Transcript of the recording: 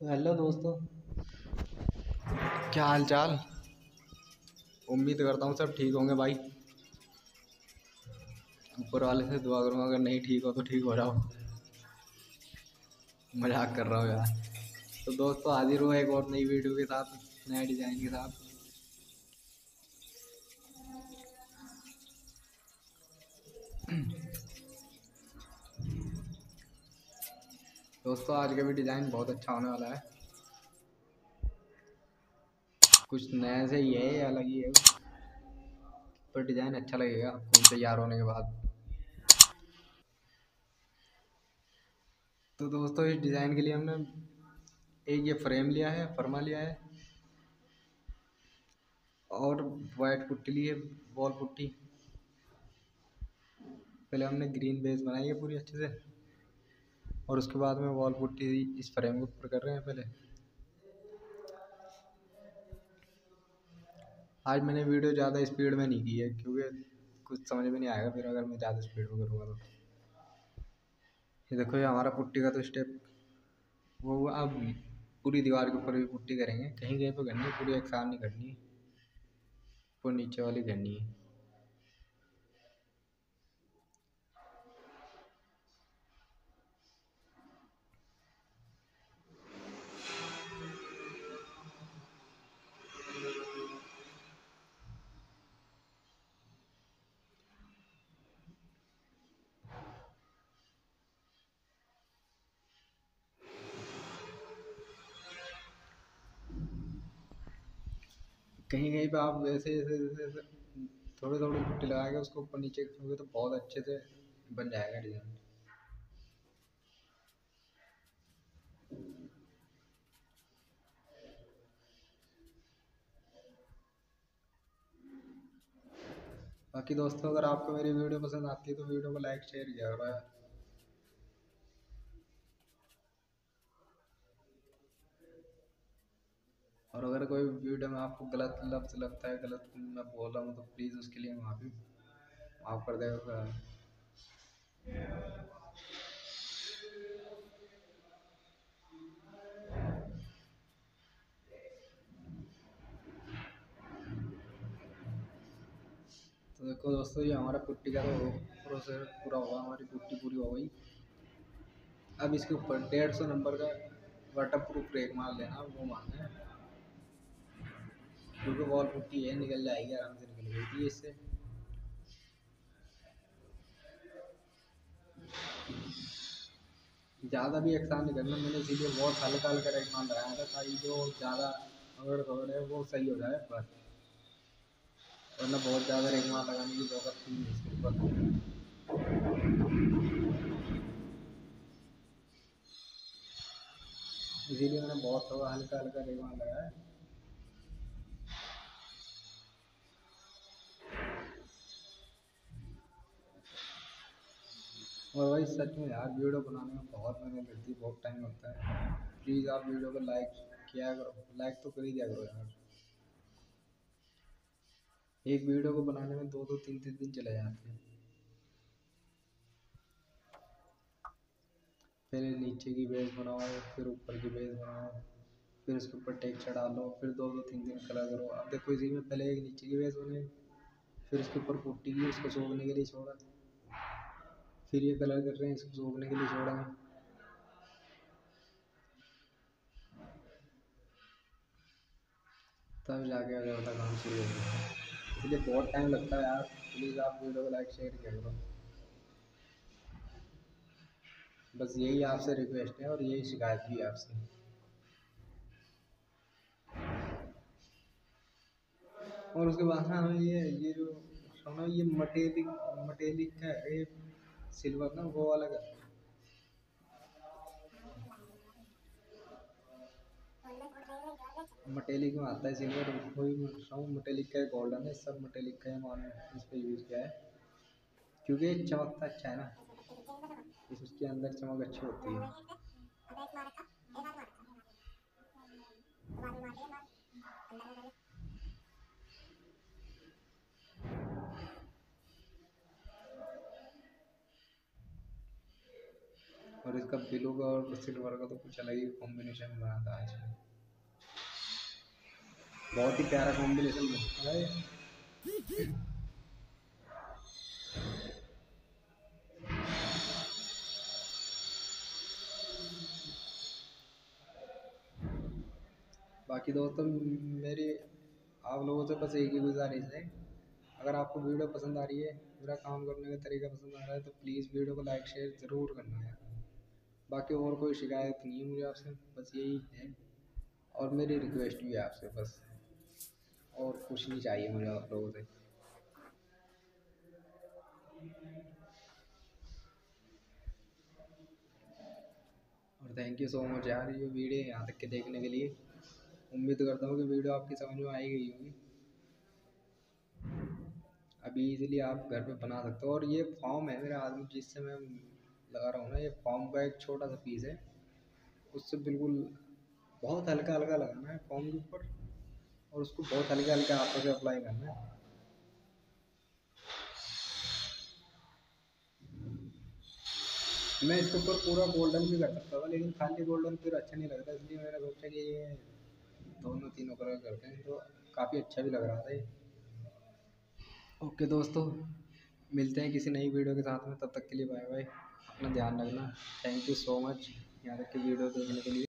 तो हेलो दोस्तों। क्या हाल चाल उम्मीद करता हूँ सब ठीक होंगे भाई। ऊपर वाले से दुआ करूँगा, अगर नहीं ठीक हो तो ठीक हो जाओ। मज़ाक कर रहा हूँ यार। तो दोस्तों, हाजिर हुआ एक और नई वीडियो के साथ, नए डिज़ाइन के साथ। दोस्तों, आज का भी डिज़ाइन बहुत अच्छा होने वाला है। कुछ नया से ही है अलग ही है? पर डिज़ाइन अच्छा लगेगा आपको तैयार होने के बाद। तो दोस्तों, इस डिज़ाइन के लिए हमने एक ये फ्रेम लिया है, फरमा लिया है। और वाइट पुट्टी ली है बॉल पुट्टी। पहले हमने ग्रीन बेस बनाई है पूरी, अच्छे से। और उसके बाद में वॉल पुट्टी इस फ्रेम के ऊपर कर रहे हैं पहले। आज मैंने वीडियो ज़्यादा स्पीड में नहीं की है, क्योंकि कुछ समझ में नहीं आएगा फिर अगर मैं ज़्यादा स्पीड में करूँगा तो। ये देखो, ये हमारा पुट्टी का तो स्टेप वो अब पूरी दीवार के ऊपर भी पुट्टी करेंगे। कहीं कहीं पर करनी है, पूरी एक साथ नहीं करनी ऊपर नीचे वाली करनी है। कहीं कहीं पे आप ऐसे ऐसे ऐसे थोड़े थोड़े पुट्टी लगा के उसको ऊपर नीचे करोगे तो बहुत अच्छे से बन जाएगा डिज़ाइन बाकी दोस्तों, अगर आपको मेरी वीडियो पसंद आती है तो वीडियो को लाइक शेयर किया करो और अगर कोई वीडियो में आपको गलत लफ्ज़ लगता है, गलत मैं बोल रहा हूँ तो प्लीज़ उसके लिए माफ़ी, माफ़ कर देगा तो देखो दोस्तों, ये हमारा पुट्टी का तो प्रोसेस पूरा हुआ, हमारी पुट्टी पूरी हो गई। अब इसके ऊपर डेढ़ सौ नंबर का वाटर प्रूफ ब्रेक मार लेना, वो मारना है। क्योंकि वॉल पुट्टी है, निकल जाएगी, आराम से निकल गई थी इससे। ज़्यादा भी एक्सान नहीं करना, मैंने इसीलिए बहुत हल्का हल्का रेगमान लगाया था, ताकि जो ज़्यादा अगर रगड़ है, वो सही हो जाए, बस। वरना बहुत ज़्यादा रेगमान लगाने की ज़रूरत नहीं इसके ऊपर। इसीलिए मैंने बहुत थोड़ा हल्का हल्का रेगमान लगाया। और भाई सच में यार, वीडियो बनाने में बहुत मेहनत लगती है, बहुत टाइम लगता है। प्लीज़ आप वीडियो को लाइक किया करो लाइक तो कर ही दिया करो यार। एक वीडियो को बनाने में दो दो, तीन तीन दिन चले जाते हैं। पहले नीचे की बेस बनाओ, फिर ऊपर की बेस बनाओ, फिर उसके ऊपर टेक्सचर डालो, फिर दो दो, तीन दिन कलर करो। अब देखो इसी में पहले एक नीचे की बेस बने, फिर उसके ऊपर पुट्टी की, उसको सूखने के लिए छोड़ा। फिर ये कलर कर रहे हैं इसको सूखने के लिए छोड़ा है तब जाके आगे होता काम शुरू होता है इसलिए बहुत टाइम लगता है यार। प्लीज़ आप वीडियो को लाइक शेयर करो। बस यही आपसे रिक्वेस्ट है और यही शिकायत भी आपसे। और उसके बाद ना हमें ये ये जो, सुनो ये मटेलिक मटेलिक का ये सिल्वर ना, वो वाला कर मटेलिक में आता है सिल्वर, वही मैं मटेलिक का गोल्डन है सब मटेलिक का मान इस पर यूज़ किया है। क्योंकि चमकता अच्छा है ना इसके अंदर चमक अच्छी होती है। इसका ब्लू का और सिल्वर का तो कुछ अलग ही कॉम्बिनेशन बना था आज। बहुत ही प्यारा कॉम्बिनेशन बनता है बाकी दोस्तों मेरी आप लोगों से बस एक ही गुजारिश है। अगर आपको वीडियो पसंद आ रही है मेरा काम करने का तरीका पसंद आ रहा है तो प्लीज़ वीडियो को लाइक शेयर ज़रूर करना है बाकी और कोई शिकायत नहीं मुझे आपसे, बस यही है। और मेरी रिक्वेस्ट भी है आपसे, बस। और कुछ नहीं चाहिए मुझे आप लोगों से। और थैंक यू सो मच यार, ये वीडियो यहाँ तक के देखने के लिए। उम्मीद करता हूँ कि वीडियो आपकी समझ में आई गई होगी। अभी इजीली आप घर पे बना सकते हो। और ये फॉर्म है मेरे हाथ में जिससे मैं लगा रहा हूँ ना, ये फॉर्म का एक छोटा सा पीस है। उससे बिल्कुल बहुत हल्का हल्का लगाना है फॉर्म के ऊपर और उसको बहुत हल्के हल्के हाथों से अप्लाई करना है। मैं इसके ऊपर पूरा गोल्डन भी कर सकता था, लेकिन खाली गोल्डन फिर अच्छा नहीं लगता, इसलिए मैंने सोचा कि ये दोनों तीनों कलर करते हैं तो काफ़ी अच्छा भी लग रहा था ये। ओके दोस्तों, मिलते हैं किसी नई वीडियो के साथ में, तब तक के लिए बाय बाय अपना ध्यान रखना। थैंक यू सो मच यहाँ तक की वीडियो देखने के लिए।